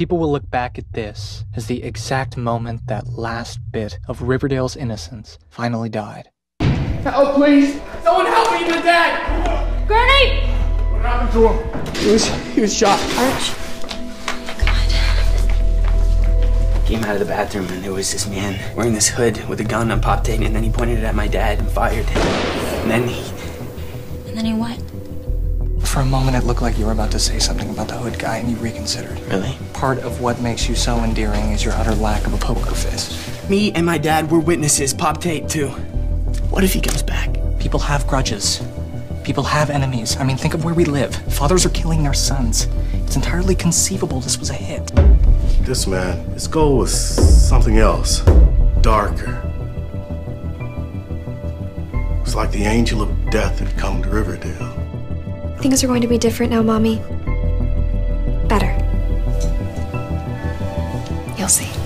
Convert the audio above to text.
People will look back at this as the exact moment that last bit of Riverdale's innocence finally died. Help, please! Someone help me, my dad! Granny! What happened to him? He was, he was shot. Arch. Came out of the bathroom and there was this man wearing this hood with a gun on Pop Tate, and then he pointed it at my dad and fired. And then he. And then he what? For a moment, it looked like you were about to say something about the hood guy, and you reconsidered. Really? Part of what makes you so endearing is your utter lack of a poker face. Me and my dad were witnesses, Pop Tate, too. What if he comes back? People have grudges. People have enemies. I mean, think of where we live. Fathers are killing their sons. It's entirely conceivable this was a hit. This man, his goal was something else, darker. It's like the angel of death had come to Riverdale. Things are going to be different now, Mommy. Better. You'll see.